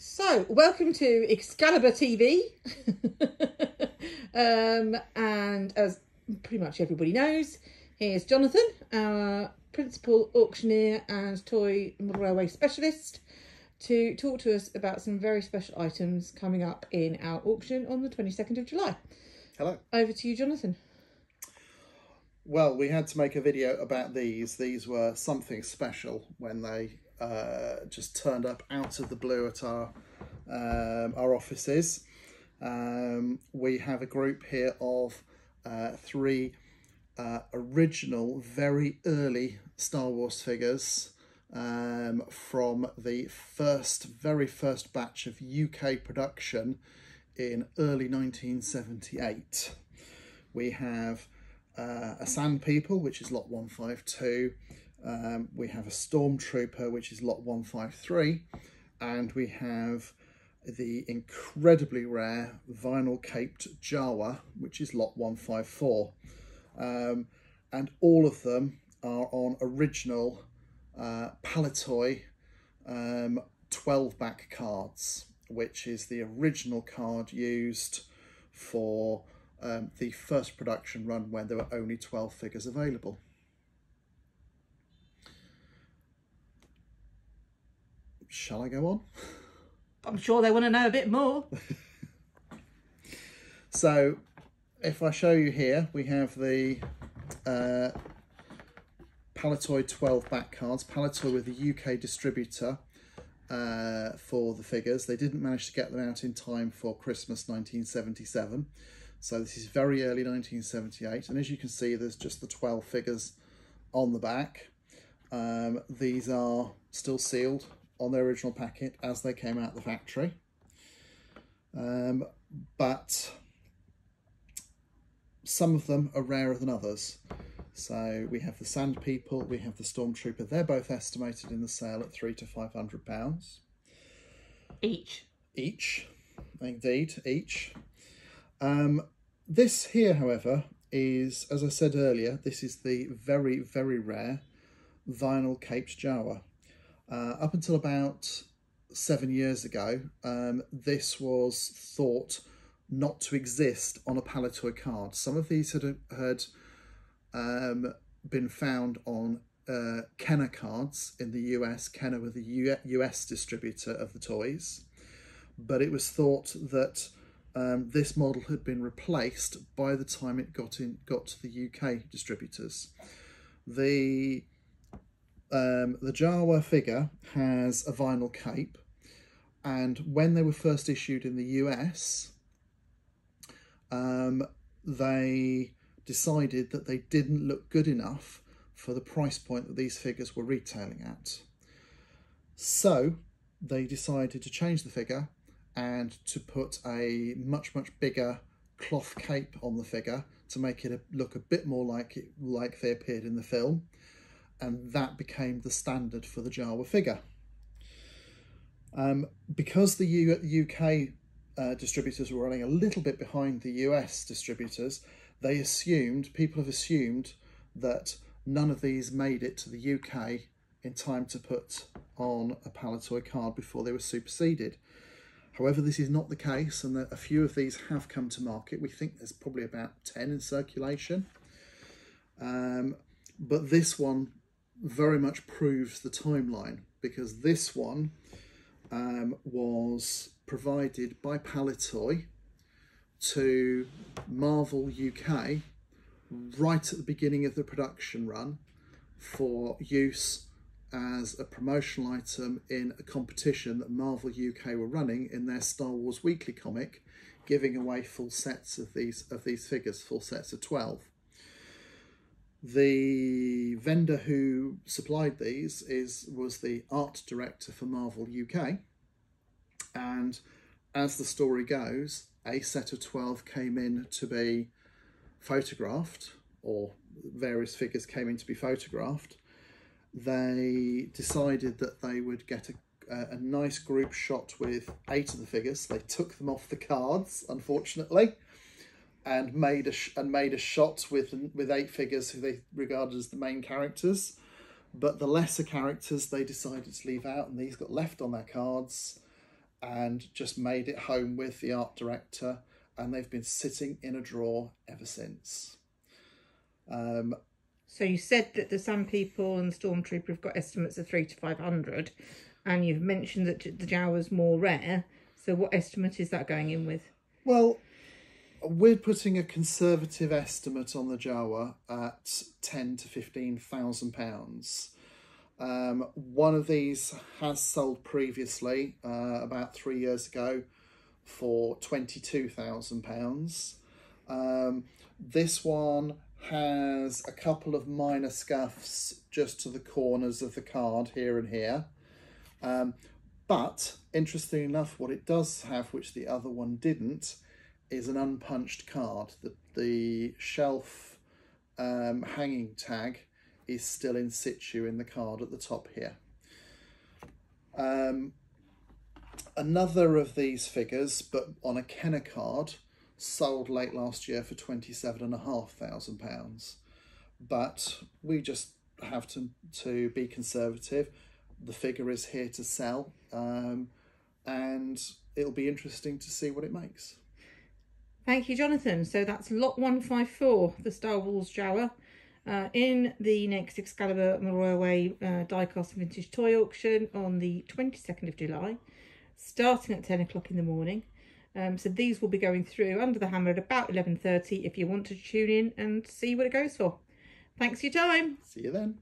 So, welcome to Excalibur TV. um, and as pretty much everybody knows, here's Jonathan, our principal auctioneer and toy railway specialist, to talk to us about some very special items coming up in our auction on the 22nd of July. Hello. Over to you, Jonathan. Well, we had to make a video about these. These were something special when they uh, just turned up out of the blue at our um, our offices. Um, we have a group here of uh, three uh, original, very early Star Wars figures um, from the first, very first batch of UK production in early 1978. We have uh, a Sand People, which is lot 152. Um, we have a Stormtrooper, which is lot 153. And we have the incredibly rare vinyl caped Jawa, which is lot 154. Um, and all of them are on original uh, um, 12 back cards, which is the original card used for um, the first production run when there were only 12 figures available. Shall I go on? I'm sure they want to know a bit more. So, if I show you here, we have the uh, Palitoy 12 back cards. Palitoy with the UK distributor uh, for the figures. They didn't manage to get them out in time for Christmas 1977. So this is very early 1978. And as you can see, there's just the 12 figures on the back. Um, these are still sealed on their original packet as they came out of the factory. Um, but some of them are rarer than others. So we have the Sand People, we have the Stormtrooper. They're both estimated in the sale at three to five hundred pounds Each. each. Indeed, each. Um, this here, however, is as I said earlier. This is the very very rare vinyl caped Jawa. Uh, up until about seven years ago, um, this was thought not to exist on a Palitoy card. Some of these had had um, been found on uh, Kenner cards in the US. Kenner were the US distributor of the toys, but it was thought that um, this model had been replaced by the time it got in got to the UK distributors. The um, the Jawa figure has a vinyl cape, and when they were first issued in the US, um, they decided that they didn't look good enough for the price point that these figures were retailing at. So they decided to change the figure and to put a much, much bigger cloth cape on the figure to make it look a bit more like it, like they appeared in the film. And that became the standard for the Jawa figure. Um, because the U UK uh, distributors were running a little bit behind the US distributors, they assumed, people have assumed that none of these made it to the UK in time to put on a Palitoy card before they were superseded. However, this is not the case, and a few of these have come to market. We think there's probably about 10 in circulation. Um, but this one very much proves the timeline because this one um, was provided by Palitoy to Marvel UK right at the beginning of the production run for use as a promotional item in a competition that Marvel UK were running in their Star Wars Weekly comic, giving away full sets of these of these figures, full sets of 12. The vendor who supplied these is was the art director for Marvel UK, and as the story goes, a set of 12 came in to be photographed, or various figures came in to be photographed. They decided that they would get a, a, a nice group shot with eight of the figures. They took them off the cards, unfortunately, and made a and made a shot with with eight figures who they regarded as the main characters. But the lesser characters they decided to leave out, and these got left on their cards and just made it home with the art director, and they've been sitting in a drawer ever since. Um, So you said that the Sand People and Stormtrooper have got estimates of three to five hundred, and you've mentioned that the Jawa's more rare. So what estimate is that going in with? well, we're putting a conservative estimate on the Jawa at ten to fifteen thousand pounds. Um, one of these has sold previously, uh, about three years ago, for twenty-two thousand pounds. Um, this one has a couple of minor scuffs just to the corners of the card here and here. Um, but interesting enough, what it does have, which the other one didn't, is an unpunched card. The the shelf um, hanging tag is still in situ in the card at the top here. Um, another of these figures, but on a Kenner card, sold late last year for twenty seven and a half thousand pounds. But we just have to to be conservative. The figure is here to sell, um, and it'll be interesting to see what it makes. Thank you, Jonathan. So that's lot 154, the Star Wars Jawa, uh, in the next Excalibur Railway uh, diecast vintage toy auction on the 22nd of July, starting at 10 o'clock in the morning. Um, so these will be going through under the hammer at about 11.30 if you want to tune in and see what it goes for. Thanks for your time. See you then.